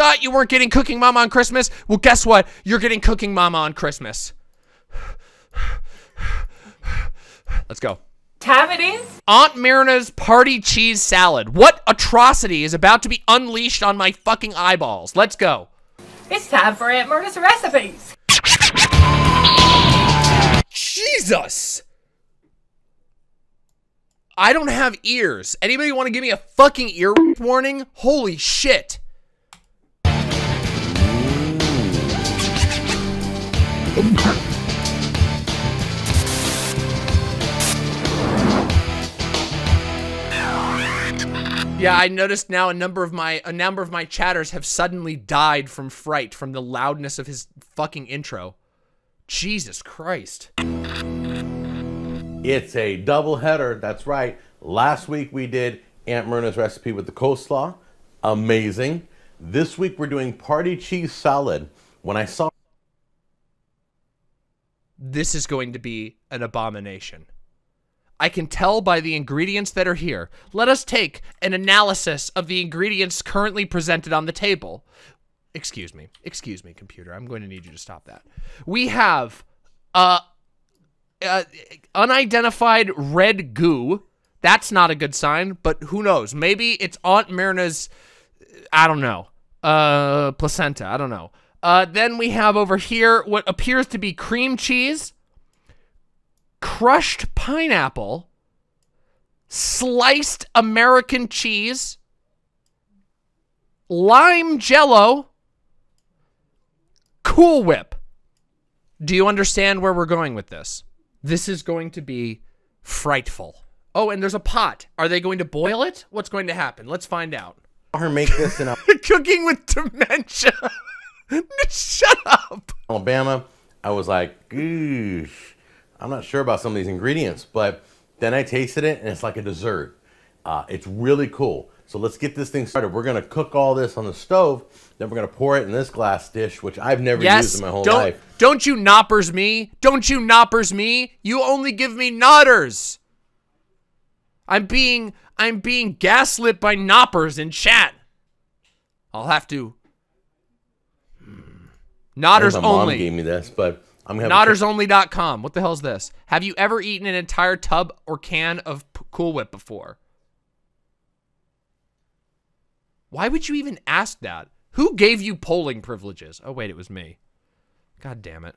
thought you weren't getting Cooking Mama on Christmas? Well, guess what? You're getting Cooking Mama on Christmas. Let's go. Time it is. Aunt Myrna's party cheese salad. What atrocity is about to be unleashed on my fucking eyeballs? Let's go. It's time for Aunt Myrna's recipes. Jesus! I don't have ears. Anybody want to give me a fucking ear warning? Holy shit. Yeah, I noticed now a number of my a number of my chatters have suddenly died from fright from the loudness of his fucking intro. Jesus Christ. It's a double header. That's right. Last week we did Aunt Myrna's recipe with the coleslaw. Amazing. This week we're doing party cheese salad. When I saw This is going to be an abomination. I can tell by the ingredients that are here. Let us take an analysis of the ingredients currently presented on the table. Excuse me. Excuse me, computer. I'm going to need you to stop that. We have uh, uh unidentified red goo. That's not a good sign, but who knows? Maybe it's Aunt Myrna's I don't know. Uh placenta, I don't know. Uh then we have over here what appears to be cream cheese crushed pineapple, sliced American cheese, lime jello, Cool Whip. Do you understand where we're going with this? This is going to be frightful. Oh, and there's a pot. Are they going to boil it? What's going to happen? Let's find out. her make this in Cooking with dementia. Shut up. Alabama, I was like, goosh, I'm not sure about some of these ingredients, but then I tasted it and it's like a dessert. Uh, it's really cool. So let's get this thing started. We're gonna cook all this on the stove. Then we're gonna pour it in this glass dish, which I've never Yes. used in my whole don't, life. Don't you knoppers me. Don't you knoppers me. You only give me nodders. I'm being I'm being gaslit by knoppers in chat. I'll have to. Nodders my mom only. gave me this, but I'm gonna have Noddersonly.com. What the hell's this? Have you ever eaten an entire tub or can of Cool Whip before? Why would you even ask that? Who gave you polling privileges? Oh wait, it was me. God damn it.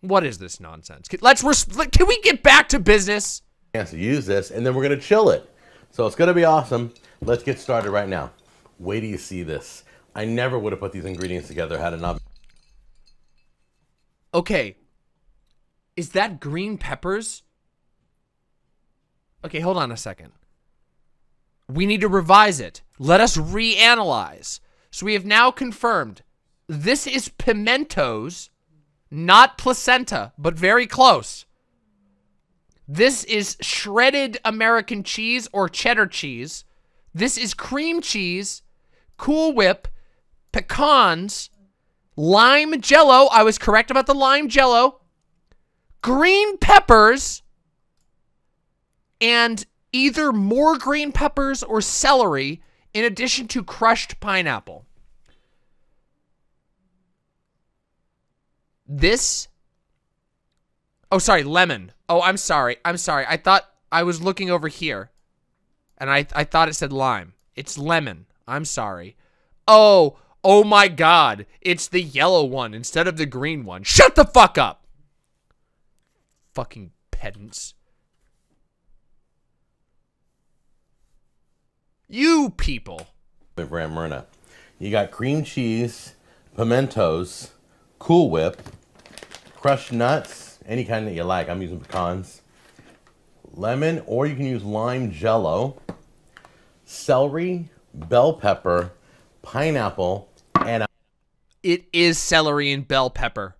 What is this nonsense? Can, let's can we get back to business? chance to use this, and then we're gonna chill it. So it's gonna be awesome. Let's get started right now. Wait till you see this. I never would have put these ingredients together had it not. Okay. Is that green peppers? Okay, hold on a second. We need to revise it. Let us reanalyze. So we have now confirmed this is pimentos, not placenta, but very close. This is shredded American cheese or cheddar cheese. This is cream cheese, Cool Whip, pecans, lime jello. I was correct about the lime jello. Green peppers and either more green peppers or celery in addition to crushed pineapple. This Oh, sorry, lemon. Oh, I'm sorry. I'm sorry. I thought I was looking over here. And I I thought it said lime. It's lemon. I'm sorry. Oh, oh my god. It's the yellow one instead of the green one. Shut the fuck up. Fucking pedants. You people. with Myrna. You got cream cheese, pimentos, Cool Whip, crushed nuts, any kind that you like. I'm using pecans, lemon, or you can use lime jello, celery, bell pepper, pineapple, It is celery and bell pepper.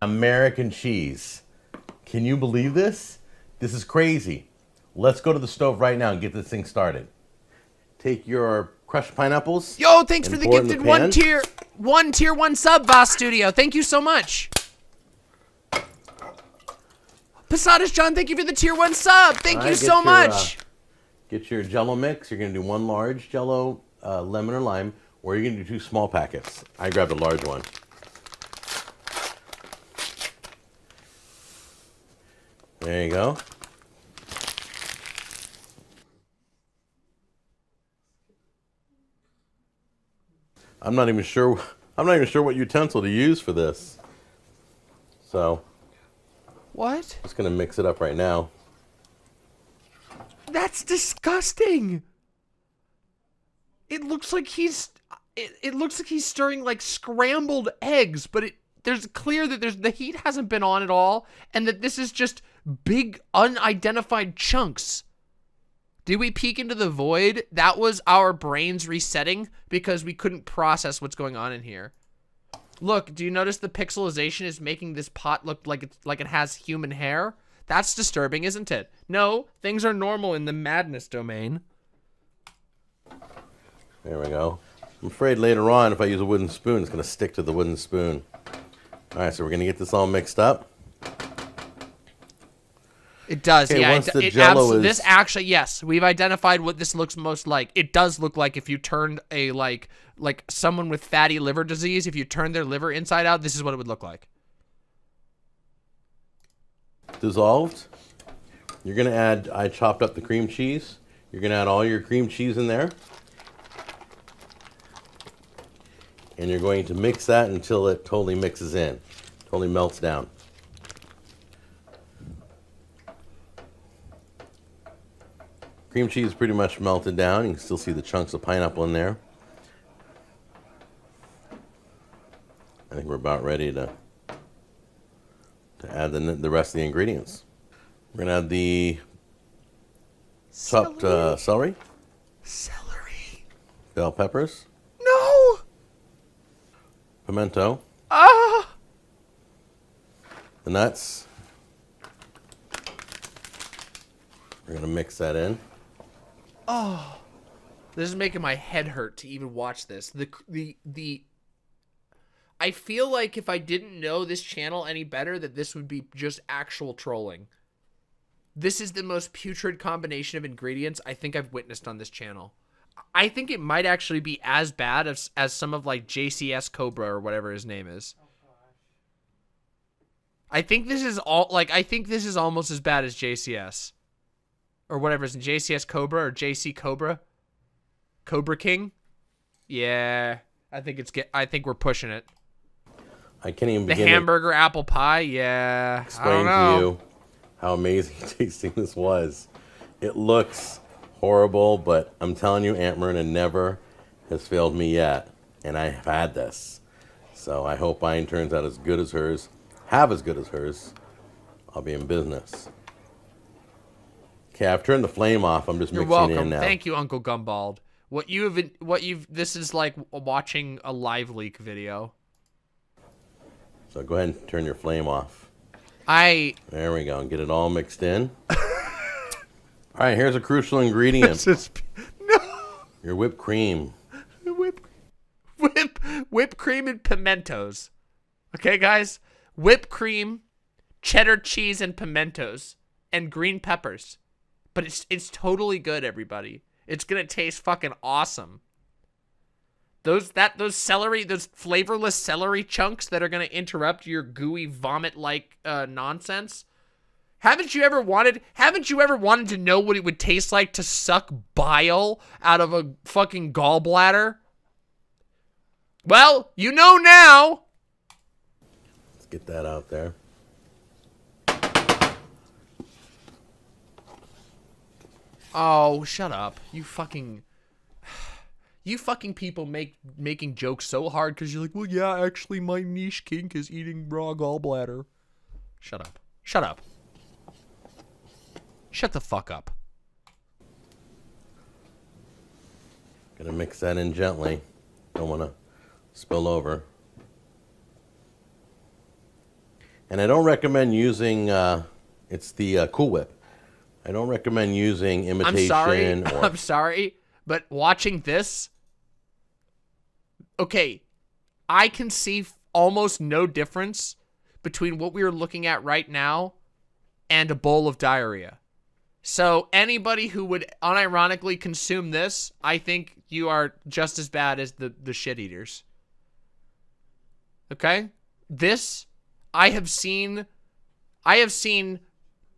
American cheese. Can you believe this? This is crazy. Let's go to the stove right now and get this thing started. Take your crushed pineapples. Yo, thanks for the pour it in gifted pan. one tier, one tier one sub, Voss Studio. Thank you so much. Posadas John, thank you for the tier one sub. Thank All you so your, uh, much. Get your jello mix. You're going to do one large jello, uh, lemon or lime, or you can do two small packets. I grabbed a large one. There you go. I'm not even sure. I'm not even sure what utensil to use for this. So, What? just gonna mix it up right now. That's disgusting. It looks like he's it, it looks like he's stirring like scrambled eggs, but it there's clear that there's the heat hasn't been on at all and that this is just big unidentified chunks. Did we peek into the void? That was our brains resetting because we couldn't process what's going on in here. Look, do you notice the pixelization is making this pot look like it's like it has human hair? That's disturbing, isn't it? No, things are normal in the madness domain. There we go. I'm afraid later on, if I use a wooden spoon, it's going to stick to the wooden spoon. All right, so we're going to get this all mixed up. It does, Okay, yeah. once It, the it Jell-O is- This actually, yes, we've identified what this looks most like. It does look like if you turned a like like someone with fatty liver disease, if you turned their liver inside out, this is what it would look like. Dissolved. You're going to add, I chopped up the cream cheese. You're going to add all your cream cheese in there. And you're going to mix that until it totally mixes in, totally melts down. Cream cheese is pretty much melted down. You can still see the chunks of pineapple in there. I think we're about ready to to add the, the rest of the ingredients. We're gonna add the chopped uh, celery, Celery. bell peppers. Pimento, Ah. the nuts. We're gonna mix that in. Oh, this is making my head hurt to even watch this. The the the I feel like if I didn't know this channel any better that this would be just actual trolling. This is the most putrid combination of ingredients I think I've witnessed on this channel. I think it might actually be as bad as as some of like JCS Cobra or whatever his name is. Oh, I think this is all like I think this is almost as bad as JCS or whatever is JCS Cobra or JC Cobra. Cobra King? Yeah, I think it's get. I think we're pushing it. I can't even The begin to hamburger apple pie? Yeah, I explain don't know. to you how amazing tasting this was. It looks horrible, but I'm telling you, Aunt Myrna never has failed me yet, and I have had this. So I hope mine turns out as good as hers, have as good as hers. I'll be in business. Okay, I've turned the flame off. I'm just You're mixing it welcome. in now. Thank you, Uncle Gumbald. What you have, what you've. This is like watching a live leak video. So go ahead and turn your flame off. I There we go. And get it all mixed in. all right, here's a crucial ingredient just no your whipped cream. whip, whip, whipped cream and pimentos. Okay, guys, whipped cream, cheddar cheese and pimentos, and green peppers. But it's it's totally good, everybody. It's gonna taste fucking awesome. Those that those celery, those flavorless celery chunks that are gonna interrupt your gooey vomit like uh, nonsense. Haven't you ever wanted? Haven't you ever wanted to know what it would taste like to suck bile out of a fucking gallbladder? Well, you know now. Let's get that out there. Oh, shut up. You fucking You fucking people make making jokes so hard cuz you're like, "Well, yeah, actually my niche kink is eating raw gallbladder." Shut up. Shut up. Shut the fuck up. Gonna mix that in gently. Don't want to spill over. And I don't recommend using. Uh, it's the uh, Cool Whip. I don't recommend using imitation. I'm sorry. or. I'm sorry, but watching this Okay, I can see almost no difference between what we are looking at right now and a bowl of diarrhea. So anybody who would unironically consume this, I think you are just as bad as the the shit eaters. Okay? This I have seen I have seen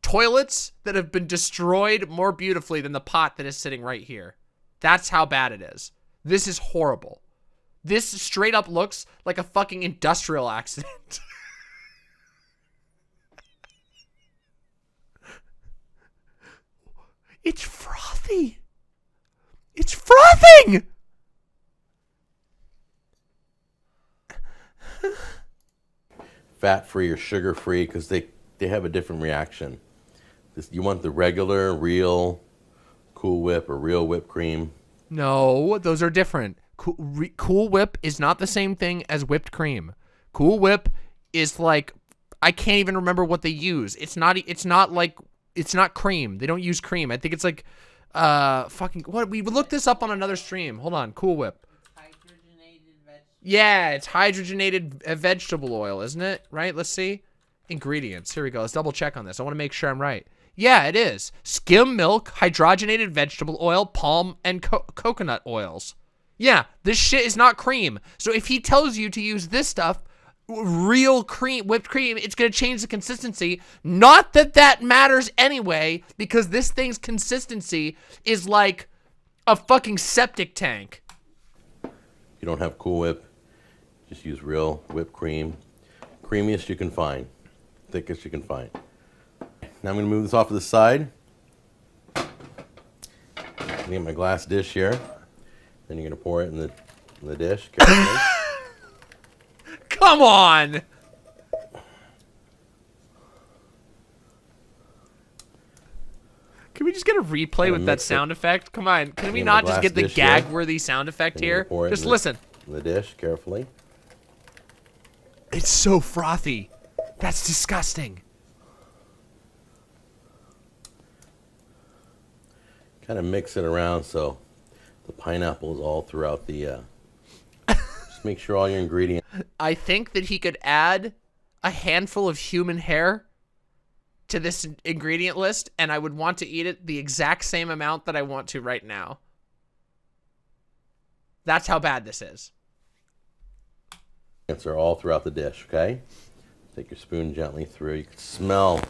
toilets that have been destroyed more beautifully than the pot that is sitting right here. That's how bad it is. This is horrible. This straight up looks like a fucking industrial accident. it's frothy. It's frothing. Fat free or sugar free because they, they have a different reaction. This, you want the regular, real Cool Whip or real whipped cream. No, those are different. Cool, re, cool Whip is not the same thing as whipped cream. Cool Whip is like I can't even remember what they use. It's not it's not like it's not cream. They don't use cream. I think it's like uh fucking what we looked this up on another stream. Hold on. Cool Whip. Yeah, it's hydrogenated vegetable oil, isn't it? Right? Let's see. Ingredients. Here we go. Let's double check on this. I want to make sure I'm right. Yeah, it is. Skim milk, hydrogenated vegetable oil, palm, and co coconut oils. Yeah, this shit is not cream. So if he tells you to use this stuff, real cream, whipped cream, it's going to change the consistency. Not that that matters anyway, because this thing's consistency is like a fucking septic tank. You don't have Cool Whip, just use real whipped cream. Creamiest you can find, thickest you can find. Now I'm going to move this off to the side. I Get my glass dish here. Then you're going to pour it in the, in the dish. carefully. Come on! Can we just get a replay with that mix it. sound effect? Come on. Can we not just get the gag-worthy sound effect here? gonna pour it Just listen. the dish carefully. It's so frothy. That's disgusting. Kind of mix it around so the pineapple is all throughout the. Uh, just make sure all your ingredients. I think that he could add a handful of human hair to this ingredient list, and I would want to eat it the exact same amount that I want to right now. That's how bad this is. are all throughout the dish, okay? Take your spoon gently through. You can smell,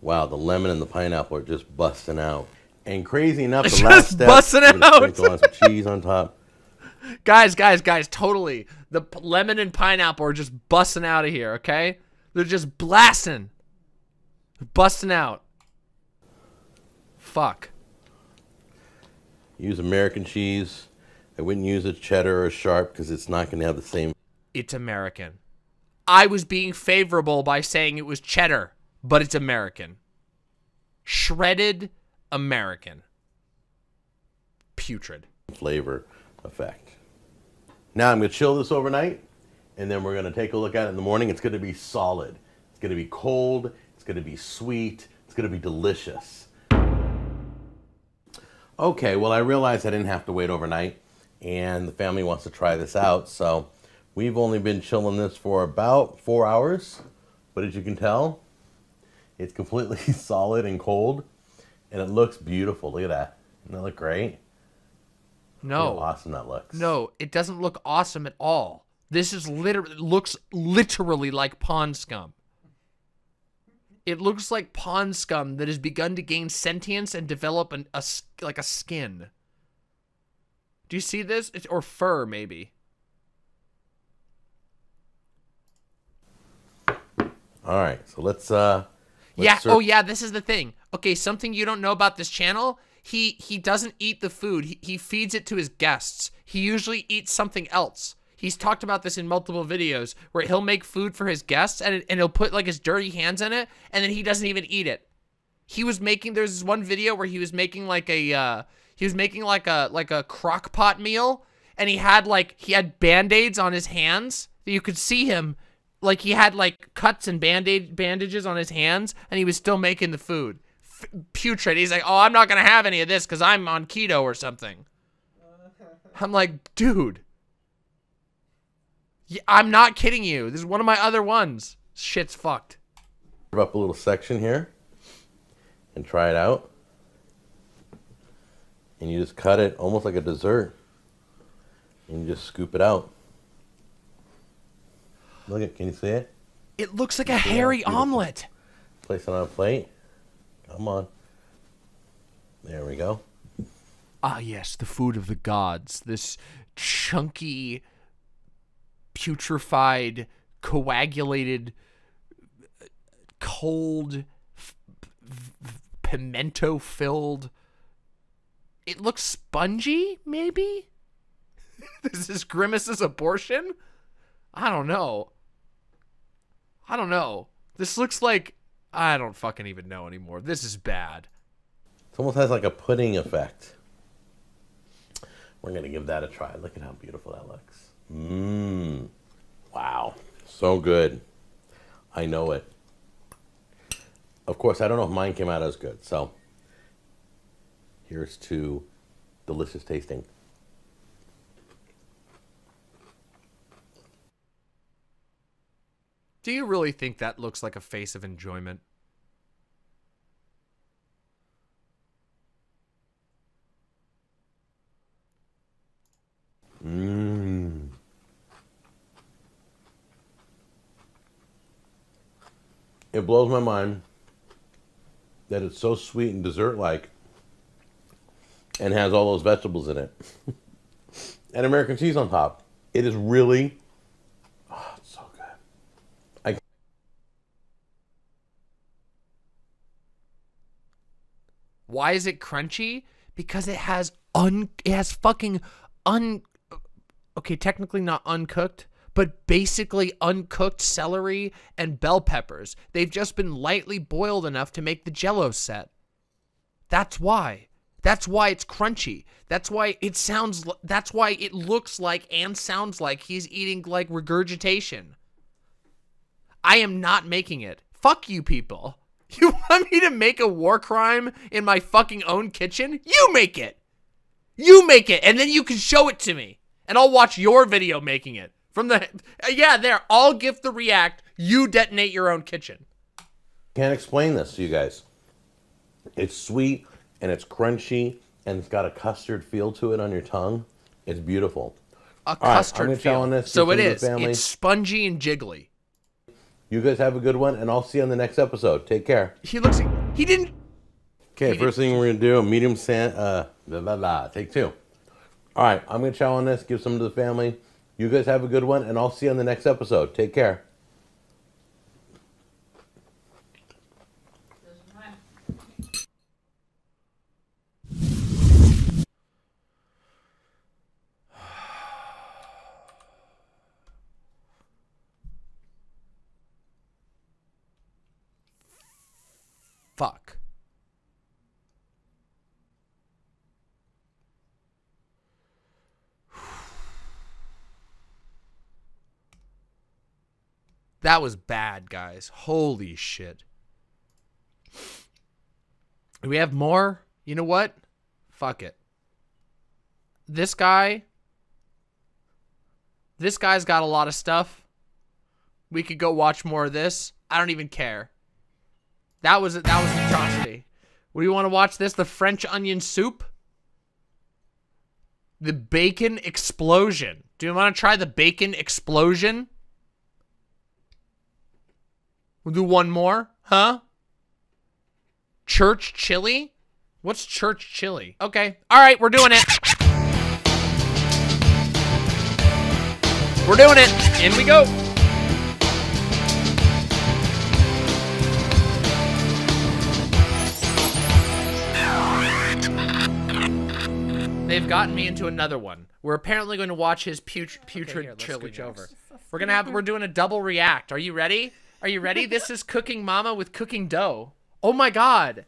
wow, the lemon and the pineapple are just busting out. And crazy enough, the Just last step, busting out. Sprinkle on some cheese on top. Guys, guys, guys, totally. The p- lemon and pineapple are just busting out of here, okay? They're just blasting. They're busting out. Fuck. Use American cheese. I wouldn't use a cheddar or a sharp because it's not going to have the same. It's American. I was being favorable by saying it was cheddar, but it's American. Shredded American. Putrid. flavor effect. Now I'm going to chill this overnight, and then we're going to take a look at it in the morning. It's going to be solid. It's going to be cold. It's going to be sweet. It's going to be delicious. Okay, well, I realized I didn't have to wait overnight, and the family wants to try this out. So we've only been chilling this for about four hours, but as you can tell, it's completely solid and cold, and it looks beautiful. Look at that. Doesn't that look great? No. awesome that looks. No, it doesn't look awesome at all. This is literally looks literally like pond scum. It looks like pond scum that has begun to gain sentience and develop an, a like a skin. Do you see this? It's, or fur, maybe. All right, so let's uh let's yeah. Oh, yeah. This is the thing. Okay, something you don't know about this channel. He he doesn't eat the food. He, he feeds it to his guests. He usually eats something else. He's talked about this in multiple videos where he'll make food for his guests and and he'll put like his dirty hands in it and then he doesn't even eat it. He was making there's this one video where he was making like a uh he was making like a like a crock pot meal and he had like he had band-aids on his hands. You could see him like he had like cuts and band-aid bandages on his hands and he was still making the food. F- putrid. He's like, "Oh, I'm not going to have any of this cuz I'm on keto or something." I'm like, "Dude, yeah, I'm not kidding you. This is one of my other ones. Shit's fucked." carve up a little section here and try it out. and you just cut it almost like a dessert, and you just scoop it out. Look at, can you see it? It looks like a hairy omelet. Place it on a plate. Come on. There we go. Ah, yes, the food of the gods. This chunky, putrefied, coagulated, cold, pimento filled. It looks spongy, maybe? This is Grimace's abortion? I don't know. I don't know. This looks like. I don't fucking even know anymore. This is bad. It almost has like a pudding effect. We're gonna give that a try. Look at how beautiful that looks. Mmm. Wow. So good. I know it. Of course, I don't know if mine came out as good. So here's to delicious tasting. Do you really think that looks like a face of enjoyment? Mmm. It blows my mind that it's so sweet and dessert like and has all those vegetables in it. and American cheese on top. It is really oh, it's so good. I Why is it crunchy? Because it has un it has fucking un okay, technically not uncooked, but basically uncooked celery and bell peppers. They've just been lightly boiled enough to make the jello set. That's why. That's why it's crunchy. That's why it sounds that's why it looks like and sounds like he's eating like regurgitation. I am not making it. Fuck you people. You want me to make a war crime in my fucking own kitchen? You make it. You make it, and then you can show it to me, and I'll watch your video making it. From the yeah, there. I'll gift the react. You detonate your own kitchen. can't explain this to you guys. It's sweet and it's crunchy and it's got a custard feel to it on your tongue. It's beautiful. A right, I'm custard gonna feel. this, so it give it to is. It's spongy and jiggly. You guys have a good one, and I'll see you on the next episode. Take care. He looks. He didn't. Okay, He first thing we're gonna do a medium sand. Uh, blah, blah, blah. Take two. All right, I'm gonna chow on this. Give some to the family. You guys have a good one, and I'll see you on the next episode. Take care. Fuck. That was bad, guys. Holy shit. Do we have more? You know what? Fuck it. This guy. This guy's got a lot of stuff. We could go watch more of this. I don't even care. That was that was atrocity. What do you want to watch this? The French onion soup? The bacon explosion. Do you want to try the bacon explosion? We'll do one more, huh? Church chili? What's church chili? Okay. All right, we're doing it. We're doing it. In we go. They've gotten me into another one. We're apparently going to watch his put- putrid chili over. We're gonna have we're doing a double react. Are you ready? Are you ready? This is cooking mama with cooking dough. Oh my god.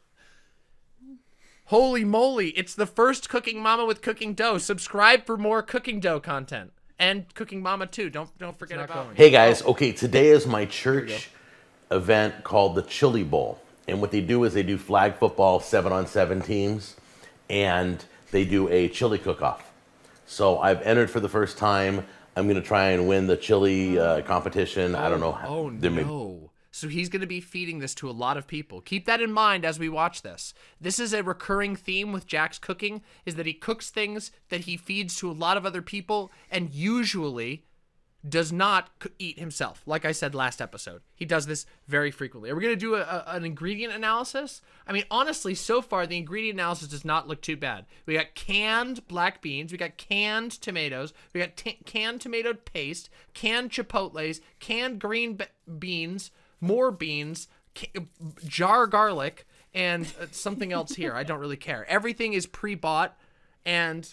Holy moly, it's the first cooking mama with cooking dough. Subscribe for more cooking dough content. And cooking mama too. Don't don't forget about Hey guys, okay, today is my church event called the Chili Bowl. And what they do is they do flag football seven on seven teams and they do a chili cook off. So I've entered for the first time. I'm gonna try and win the chili uh, competition. I don't know. how- Oh there may- no. So he's going to be feeding this to a lot of people. Keep that in mind as we watch this. This is a recurring theme with Jack's cooking is that he cooks things that he feeds to a lot of other people and usually does not eat himself. Like I said last episode, he does this very frequently. Are we going to do a, a- an ingredient analysis? I mean, honestly, so far the ingredient analysis does not look too bad. We got canned black beans, we got canned tomatoes, we got canned tomato paste, canned chipotles, canned green be- beans, more beans, jar garlic, and uh, something else here. I don't really care. Everything is pre-bought, and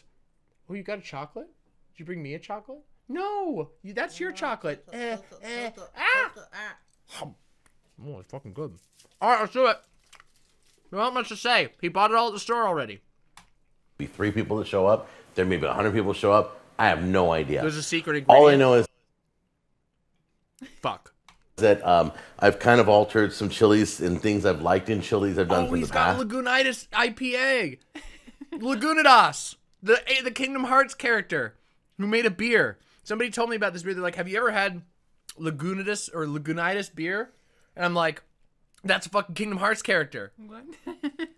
oh, you got a chocolate? Did you bring me a chocolate? No, you, that's your chocolate. Eh, eh, ah! Oh, it's fucking good. All right, let's do it. Not much to say. He bought it all at the store already. Be three people that show up. There may be hundred people show up. I have no idea. There's a secret ingredient. All I know is Fuck. that um, I've kind of altered some chilies and things I've liked in chilies I've done Oh, from he's the got past. Lagunitas IPA. Lagunitas, the eh, the Kingdom Hearts character who made a beer. Somebody told me about this beer. They're like, "Have you ever had Lagunitas or Lagunitas beer?" And I'm like, "That's a fucking Kingdom Hearts character." What?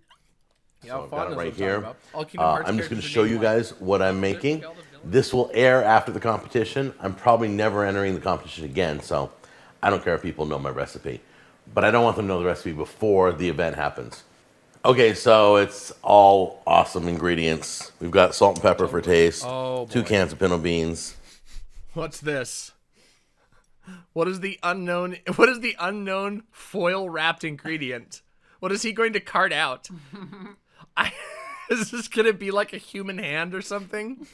Yeah, I've got it right here. All Kingdom Uh, Hearts I'm just going to show named you like- guys what I'm making. This will air after the competition. I'm probably never entering the competition again, so I don't care if people know my recipe. But I don't want them to know the recipe before the event happens. Okay, so it's all awesome ingredients. We've got salt and pepper for taste, Oh, two cans of pinto beans, What's this? What is the unknown? What is the unknown foil wrapped ingredient? What is he going to cart out? I, is this gonna be like a human hand or something?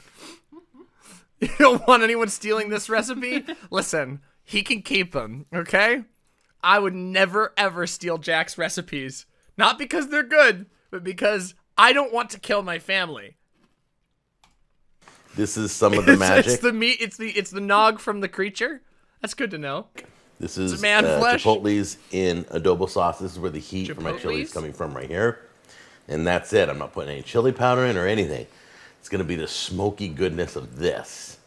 You don't want anyone stealing this recipe? Listen, he can keep them, okay? I would never ever steal Jack's recipes. Not because they're good, but because I don't want to kill my family. This is some of the magic. it's the meat. It's the it's the nog from the creature. That's good to know. This is man uh, flesh. Chipotle's in adobo sauce. This is where the heat for my chili is coming from right here. And that's it. I'm not putting any chili powder in or anything. It's going to be the smoky goodness of this.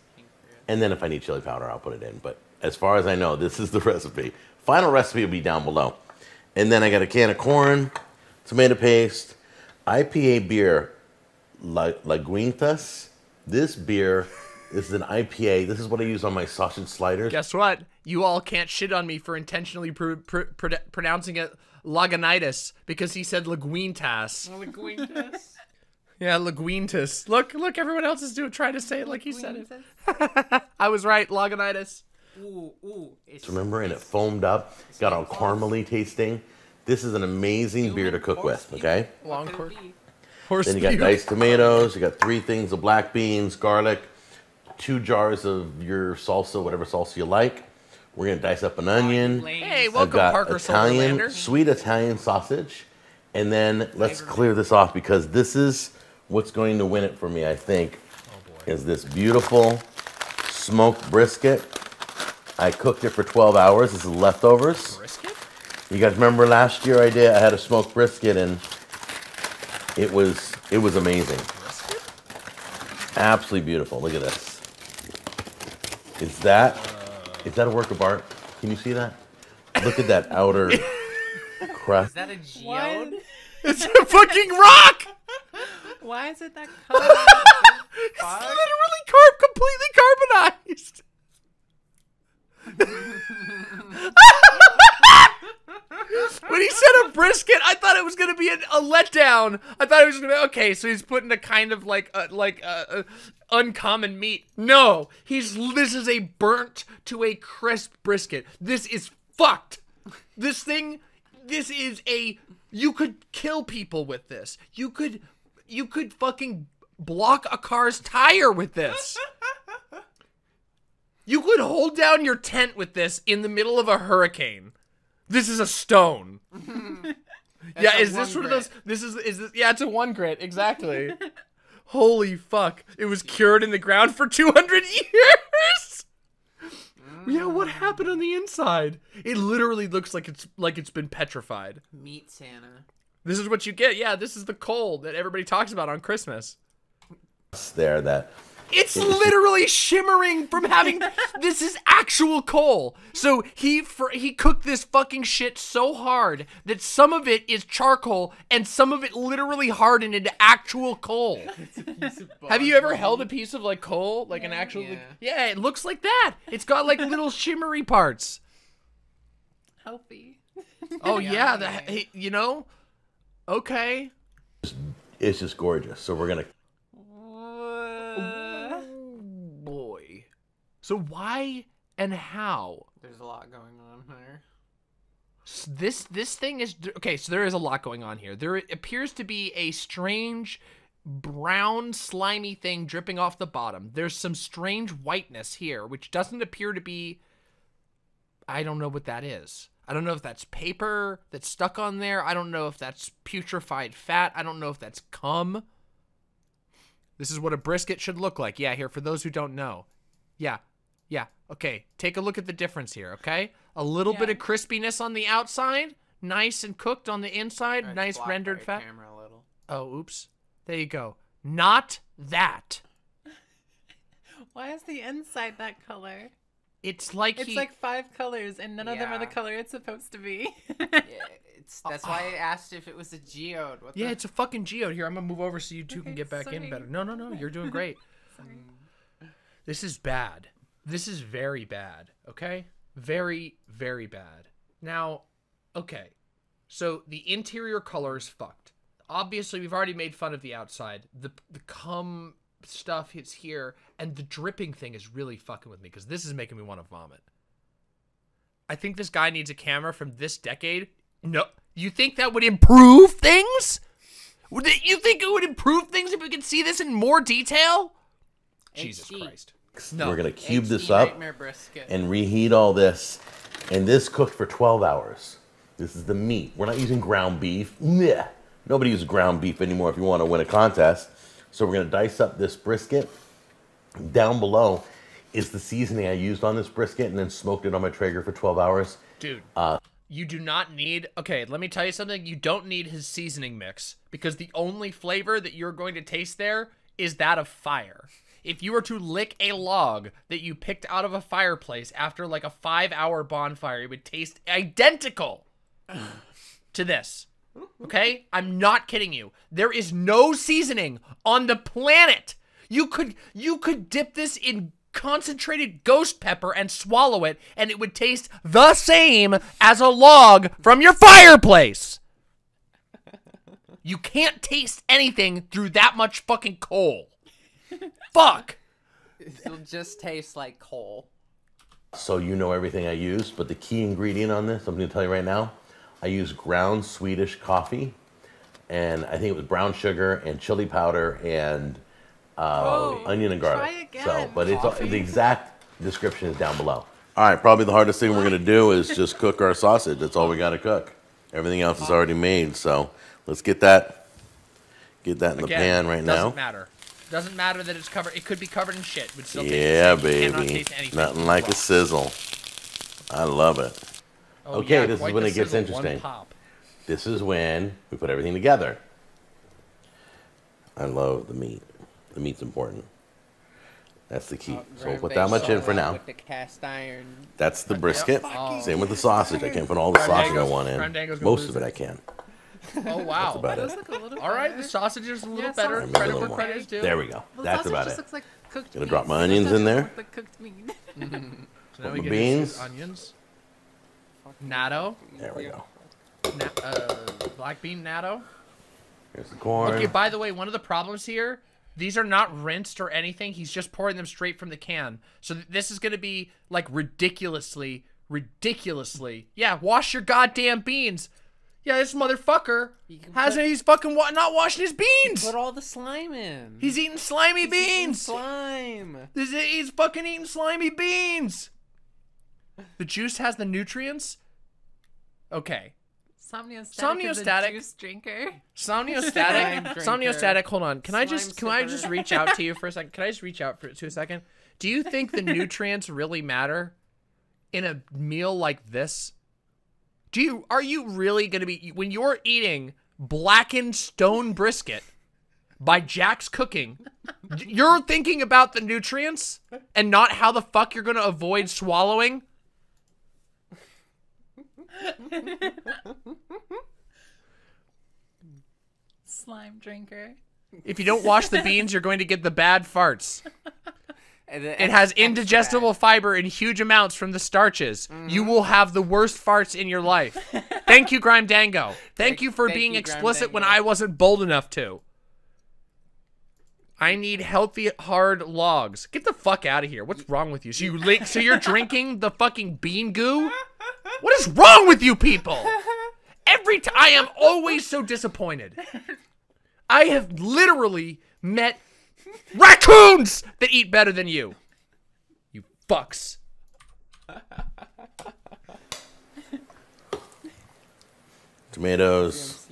And then if I need chili powder, I'll put it in. But as far as I know, this is the recipe. Final recipe will be down below. And then I got a can of corn, tomato paste, IPA beer, La, La Guintas. This beer is an IPA. This is what I use on my sausage sliders. Guess what? You all can't shit on me for intentionally pr- pr- pr- pronouncing it Lagunitis because he said Laguintas. Oh, yeah, Laguintas. Look, look, everyone else is doing trying to say it like he said it. I was right, Lagunitis. Ooh, ooh. It's Remember, and it foamed up, got all caramely tasting. This is an amazing beer to cook with, okay? Long could it court. be? Horse Then you got beef. diced tomatoes, you got three things of black beans, garlic, two jars of your salsa, whatever salsa you like. We're gonna dice up an onion. Lanes. Hey, I've welcome, got Parker Italian, Silverlander. sweet Italian sausage. And then let's clear this off because this is what's going to win it for me, I think, oh, is this beautiful smoked brisket. I cooked it for 12 hours. This is leftovers. Brisket? You guys remember last year I did I had a smoked brisket and it was it was amazing. Absolutely beautiful. Look at this. Is that is that a work of art? Can you see that? Look at that outer crust. Is that a geode? It's a fucking rock! Why is it that color? It's literally carb completely carbonized. When he said a brisket, I thought it was gonna be a, a letdown. I thought it was gonna be okay. So he's putting a kind of like a, like a, a uncommon meat. No, he's this is a burnt to a crisp brisket. This is fucked. This thing, this is a. You could kill people with this. You could, you could fucking block a car's tire with this. You could hold down your tent with this in the middle of a hurricane. This is a stone. yeah, is this one one of those? This is is this? Yeah, it's a one grit exactly. Holy fuck! It was cured in the ground for two hundred years. Yeah, what mm. happened on the inside? It literally looks like it's like it's been petrified. Meat Santa. This is what you get. Yeah, this is the coal that everybody talks about on Christmas. there that It's literally shimmering from having this is actual coal. So he fr- he cooked this fucking shit so hard that some of it is charcoal and some of it literally hardened into actual coal. Have you ever held a piece of like coal, like an actual? Like, yeah, it looks like that. It's got like little shimmery parts. Healthy. Oh yeah, the, you know. Okay. It's just gorgeous. So we're gonna Uh, Boy. So why and how? There's a lot going on here. This this thing is okay. So there is a lot going on here. There appears to be a strange brown slimy thing dripping off the bottom. There's some strange whiteness here, which doesn't appear to be. I don't know what that is. I don't know if that's paper that's stuck on there. I don't know if that's putrefied fat. I don't know if that's cum. This is what a brisket should look like. Yeah, here for those who don't know. Yeah. Yeah. Okay. Take a look at the difference here, okay? A little bit of crispiness on the outside, nice and cooked on the inside, Alright, nice rendered fat. Camera a little. Oh, oops. There you go. Not that. Why is the inside that color? It's like It's he like five colors, and none of them are the color it's supposed to be. Yeah, it's that's why I asked if it was a geode. What Yeah, the it's a fucking geode. Here, I'm gonna move over so you two can get back in better. No, no, no. You're doing great. this is bad. This is very bad. Okay? Very, very bad. Now, okay. So the interior color is fucked. Obviously, we've already made fun of the outside. The the cum stuff is here, and the dripping thing is really fucking with me because this is making me want to vomit. I think this guy needs a camera from this decade. No, you think that would improve things? Would it- you think it would improve things if we could see this in more detail? Jesus. Christ. No. we're gonna cube HD this up and reheat all this. And this cooked for 12 hours. This is the meat. We're not using ground beef. Meh. Nobody uses ground beef anymore if you want to win a contest. So we're gonna dice up this brisket. Down below is the seasoning I used on this brisket and then smoked it on my Traeger for 12 hours. Dude, Uh, you do not need. Okay, let me tell you something. You don't need his seasoning mix because the only flavor that you're going to taste there is that of fire. If you were to lick a log that you picked out of a fireplace after like a five hour bonfire, it would taste identical to this. Okay? I'm not kidding you. There is no seasoning on the planet. You could you could dip this in concentrated ghost pepper and swallow it and it would taste the same as a log from your fireplace. You can't taste anything through that much fucking coal. Fuck. It'll just taste like coal. so you know everything I use, but the key ingredient on this, I'm going to tell you right now, I use ground Swedish coffee, and I think it was brown sugar and chili powder and uh, onion and garlic. try again. So, but it's the exact description is down below. All right, probably the hardest thing we're going to do is just cook our sausage. That's all we got to cook. Everything else is already made, so let's get that get that in the Again, pan right doesn't now. matter. Doesn't matter that it's covered. It could be covered in shit. Would still taste the Yeah, same. Cannot baby. taste anything. Nothing like a sizzle. I love it. Oh, Okay, yeah, this is when it gets interesting. This is when we put everything together. I love the meat. The meat's important. That's the key. Oh, so we'll put that much in for now. With the cast iron. That's the brisket. Oh. Same with the sausage. I can't put all the sausage I want in. Most of it it. I can. Oh wow. about Those it. look a little All right, the sausage is a little Yeah, better. sausage Credit little where more. credit is due. There we go. Well, the That's sausage about just it. looks like cooked Gonna drop my It onions in there. look like cooked meat. So now we get beans. into onions, natto, There we go. na- uh, black bean natto. Here's the corn. Okay, by the way, one of the problems here, these are not rinsed or anything. He's just pouring them straight from the can. So th- this is going to be like ridiculously, ridiculously. Yeah, wash your goddamn beans. Yeah, this motherfucker hasn't. put- He's fucking wa- not washing his beans. Put all the slime in. He's eating slimy He's eating beans. Slime. This is, he's fucking eating slimy beans. The juice has the nutrients. Okay. Somniostatic, Somniostatic. is a juice drinker. Slime Somniostatic. drinker. Somniostatic. Hold on. Can I just Slime can I just reach out to you for a second? Can I just reach out for to a second? Do you think the nutrients really matter in a meal like this? Do you are you really going to be when you're eating blackened stone brisket? by Jack's cooking. You're thinking about the nutrients and not how the fuck you're going to avoid swallowing? Slime drinker. If you don't wash the beans, you're going to get the bad farts. It has indigestible fiber in huge amounts from the starches. You Mm-hmm. will have the worst farts in your life. Thank you, Grime Dango. Thank, Thank- you for thank being you, explicit when I wasn't bold enough to. I need healthy, hard logs. Get the fuck out of here. What's wrong with you? So you li- so you're drinking the fucking bean goo? What is wrong with you people? Every time I am always so disappointed. I have literally met raccoons that eat better than you. You fucks. Tomatoes,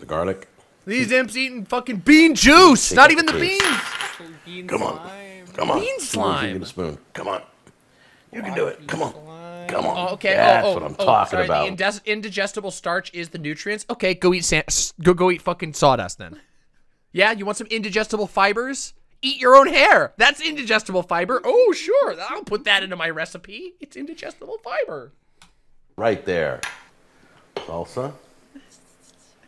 the garlic. These imps eating fucking bean juice. Not even the taste. beans. Come on. Come on. Bean slime. Get a spoon. Come on. You can do it. Come on. Come on. Oh, okay. That's oh, oh, what I'm oh, oh talking sorry, about. The indes- indigestible starch is the nutrients. Okay, go eat san- s- go go eat fucking sawdust then. Yeah, you want some indigestible fibers? Eat your own hair. That's indigestible fiber. Oh, sure. I'll put that into my recipe. It's indigestible fiber. right there. Salsa.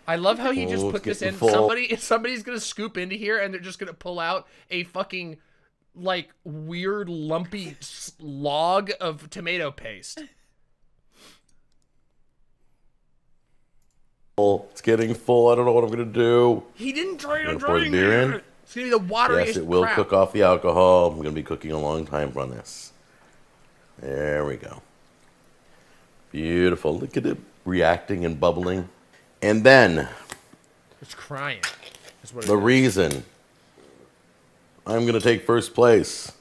I love how you just Oh, put this in. full. Somebody, somebody's gonna scoop into here, and they're just gonna pull out a fucking like weird lumpy log of tomato paste. Full. It's getting full. I don't know what I'm gonna do. He didn't pour the beer in? It's gonna be the wateriest Yes, it will crap. cook off the alcohol. I'm gonna be cooking a long time on this. There we go. Beautiful. Look at it reacting and bubbling. And then It's crying. Is what it the is. reason I'm gonna take first place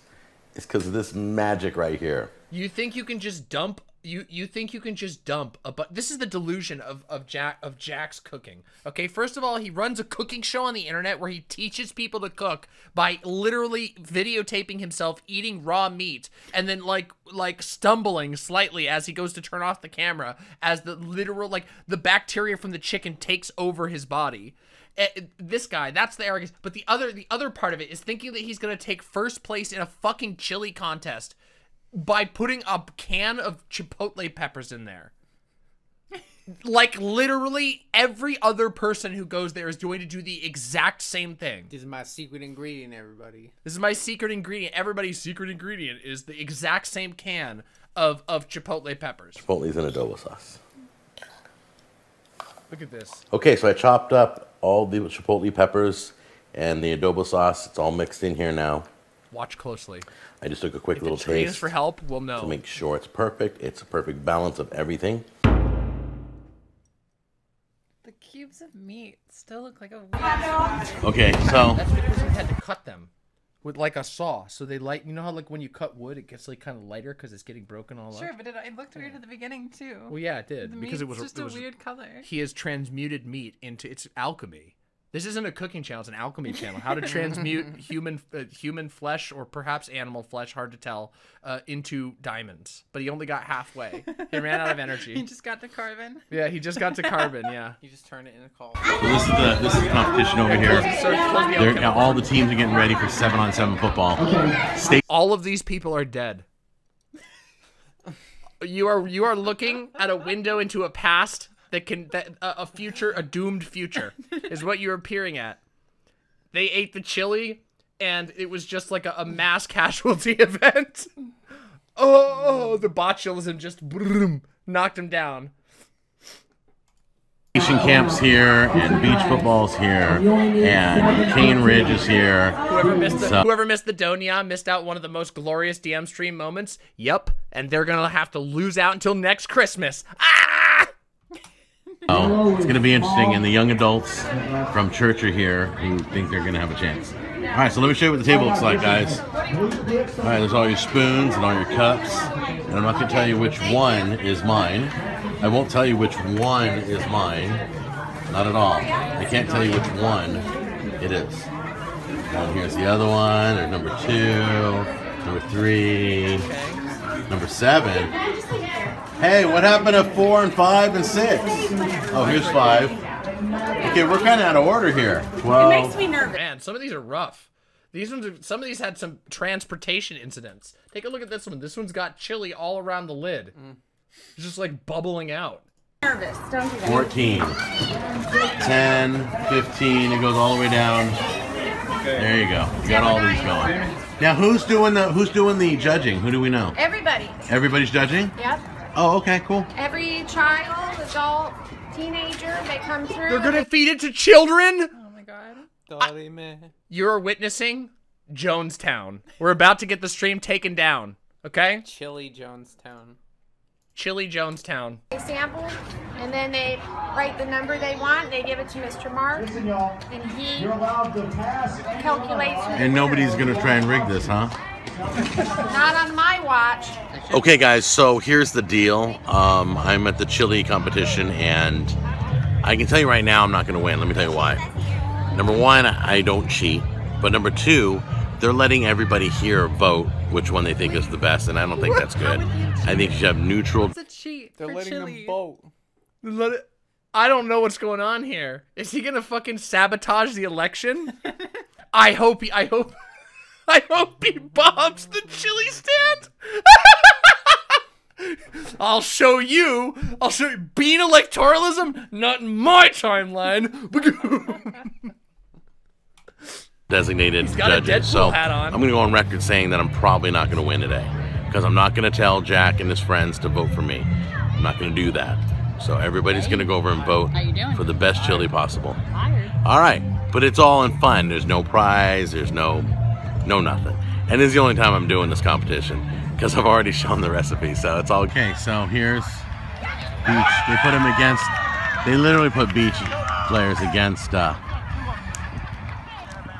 is because of this magic right here. You think you can just dump you you think you can just dump a but this is the delusion of of Jack of Jack's cooking. Okay, first of all, he runs a cooking show on the internet where he teaches people to cook by literally videotaping himself eating raw meat and then like like stumbling slightly as he goes to turn off the camera as the literal like the bacteria from the chicken takes over his body. Eh, this guy, that's the arrogance. But the other the other part of it is thinking that he's gonna take first place in a fucking chili contest by putting a can of chipotle peppers in there. Like literally every other person who goes there is going to do the exact same thing. This is my secret ingredient, everybody. This is my secret ingredient. Everybody's secret ingredient is the exact same can of of chipotle peppers. Chipotle's in adobo sauce. Look at this. Okay, so I chopped up all the chipotle peppers and the adobo sauce. It's all mixed in here now. Watch closely. I just took a quick If little taste for help, we'll know to make sure it's perfect. It's a perfect balance of everything. The cubes of meat still look like a weird. Okay, so That's because we had to cut them with like a saw. So they light. You know how like when you cut wood, it gets like kind of lighter because it's getting broken all Sure, up. but it, it looked weird at the beginning too. Well, yeah, it did the because it was just it a weird color. He has transmuted meat into it's alchemy. This isn't a cooking channel; it's an alchemy channel. How to transmute human uh, human flesh or perhaps animal flesh, hard to tell, uh, into diamonds. But he only got halfway. He ran out of energy. He just got to carbon. Yeah, he just got to carbon. Yeah. You just turn it into call. This is the this is the competition over here. So They're, alchemy. all the teams are getting ready for seven on seven football. State all of these people are dead. You are you are looking at a window into a past that can that a, a future a doomed future is what you're peering at. They ate the chili and it was just like a, a mass casualty event. Oh, the botulism just boom, knocked him down. Nation camps here and beach football's here and Cane Ridge is here. Whoever missed the, So- whoever missed the Donia missed out one of the most glorious DM stream moments. Yep, and they're gonna have to lose out until next Christmas. Ah! Oh, it's gonna be interesting, and the young adults from church are here who think they're gonna have a chance. All right, so let me show you what the table looks like, guys. All right, there's all your spoons and all your cups, and I'm not gonna tell you which one is mine. I won't tell you which one is mine. Not at all. I can't tell you which one it is. And here's the other one. There's number two, number three, number seven. Hey, what happened to four and five and six? Oh, here's five. Okay, we're kind of out of order here. It makes me nervous. Man, some of these are rough. These ones, are, some of these had some transportation incidents. Take a look at this one. This one's got chili all around the lid. It's just like bubbling out. Nervous. Don't do that. 14, 10, 15. It goes all the way down. There you go. You got all these going. Now, who's doing the who's doing the judging? Who do we know? Everybody. Everybody's judging. Yep. Oh, okay, cool. Every child, adult, teenager, they come through. They're gonna feed it to children. Oh my god. You're witnessing Jonestown. We're about to get the stream taken down. Okay, Chili Jonestown. Chili Jonestown. They sample, and then they write the number they want. They give it to Mr. Mark, Listen, and he you're calculates. who the And nobody's gonna try and rig this, huh? Not on my watch. Okay, guys. So here's the deal. Um, I'm at the chili competition, and I can tell you right now, I'm not going to win. Let me tell you why. Number one, I don't cheat, but number two, they're letting everybody here vote which one they think is the best, and I don't think that's good. I think you should have neutral. It's a cheat. They're for letting chili. them vote. Let it. I don't know what's going on here. Is he gonna fucking sabotage the election? I hope he. I hope. I hope he bombs the chili stand. I'll show you. I'll show you. Bean electoralism, not in my timeline. Designated got a judges. Deadpool so hat on. I'm going to go on record saying that I'm probably not going to win today because I'm not going to tell Jack and his friends to vote for me. I'm not going to do that. So everybody's going to go over and vote for the best chili possible. All right, but it's all in fun. There's no prize. There's no, no nothing. And it's the only time I'm doing this competition because I've already shown the recipe. So it's all okay. So here's beach. They put them against. They literally put beach players against. Uh,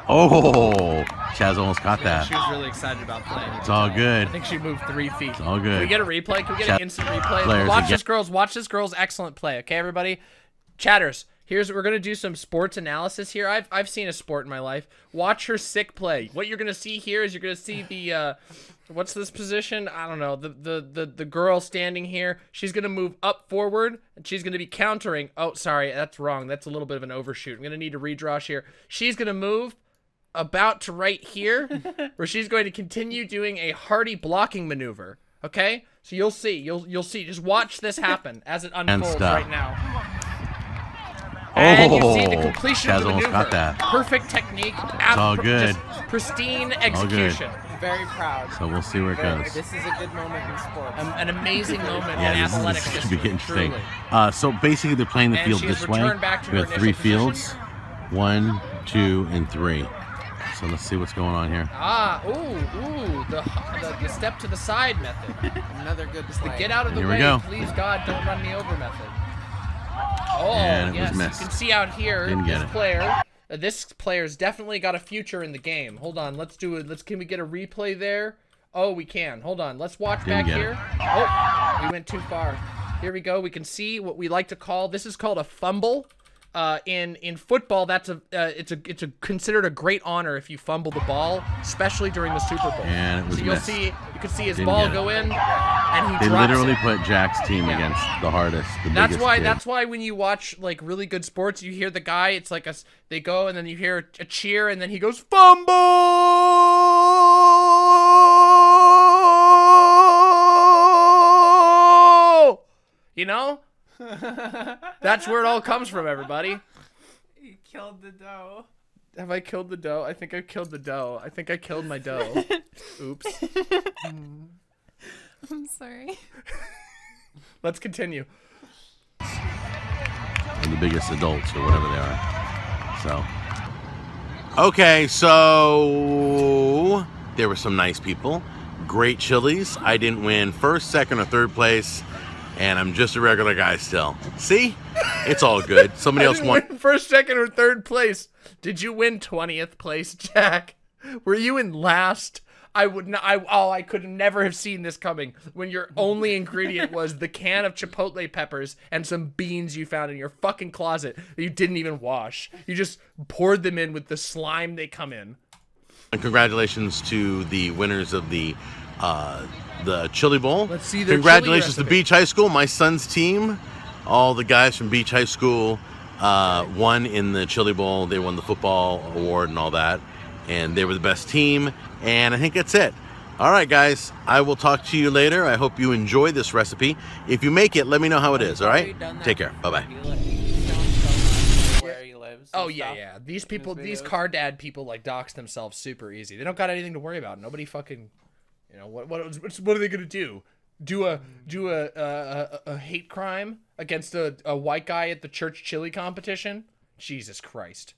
oh, Chaz almost caught that. She was really excited about playing. It's all good. I think she moved three feet. It's all good. Can we get a replay? Can we get Chat- an instant replay? players Watch this girl's. Watch this girl's excellent play. Okay, everybody. Chatters. Here's we're gonna do some sports analysis here. I've I've seen a sport in my life. Watch her sick play. What you're gonna see here is you're gonna see the uh, what's this position? I don't know. The the the the girl standing here. She's gonna move up forward and she's gonna be countering. Oh, sorry, that's wrong. That's a little bit of an overshoot. I'm gonna need to redraw here. She's gonna move about to right here, where she's going to continue doing a hardy blocking maneuver. Okay, so you'll see, you'll you'll see. Just watch this happen as it unfolds right now. And you see the Oh, completion of the maneuver. got that. Perfect technique. It's all good. just pristine good. execution. Very proud. So we'll see where it Very- goes. This is a good moment in sports. Um, an amazing moment Yeah, in this, is, athletics this is gonna be interesting. Uh, so basically, they're playing the And field this way. back to We have three initial position. fields, one, two, and three. So let's see what's going on here. Ah, ooh, ooh, the, the the step to the side method. Another good play. Get out of the Here we way, go. please God, don't run me over method. Oh, And it was yes, missed. you can see out here Didn't get this it. player. uh, this player's definitely got a future in the game. Hold on, let's do it. Let's can we get a replay there? Oh, we can. Hold on, let's watch Didn't back get it. here. Oh, we went too far. Here we go. We can see what we like to call this is called a fumble. Uh, in in football, that's a uh, it's a it's a considered a great honor if you fumble the ball, especially during the Super Bowl. And it was so you'll missed. see you can see his Didn't ball go in, and he They literally it. put Jack's team against the hardest, the That's why. kid. That's why when you watch like really good sports, you hear the guy. It's like a they go and then you hear a cheer and then he goes fumble. You know, that's where it all comes from. Everybody, You killed the dough. have I killed the dough? I think I killed the dough. I think I killed my dough. Oops. I'm sorry. Let's continue. and the biggest adults or whatever they are. So, okay, so there were some nice people, great chilies. I didn't win first, second, or third place, and I'm just a regular guy still. See, it's all good. Somebody else won. first, second, or third place. Did you win twentieth place, Jack? Were you in last? I would not. I oh, I could never have seen this coming. When your only ingredient was the can of chipotle peppers and some beans you found in your fucking closet that you didn't even wash. You just poured them in with the slime they come in. And congratulations to the winners of the uh, the Chili Bowl. Let's see their Congratulations to. Beach High School, my son's team. All the guys from Beach High School uh, won in the Chili Bowl. They won the football award and all that, and they were the best team. And I think that's it. All right, guys. I will talk to you later. I hope you enjoy this recipe. If you make it, let me know how it is. All right. Take care. Bye bye. Where he lives. Oh yeah, stuff. yeah. These people, these car dad people, like dox themselves super easy. They don't got anything to worry about. Nobody fucking, you know, what what what are they gonna do? Do a do a a, a, hate crime against a, a white guy at the church chili competition? Jesus Christ.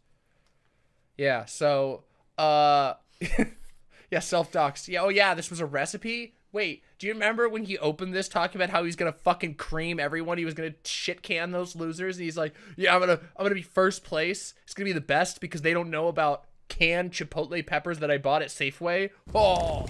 Yeah. So, uh, yeah, self dox. Yeah. Oh yeah, this was a recipe. Wait, do you remember when he opened this talking about how he's gonna fucking cream everyone? He was gonna shit can those losers, and he's like, "Yeah, I'm gonna, I'm gonna be first place. It's gonna be the best because they don't know about canned chipotle peppers that I bought at Safeway." Oh,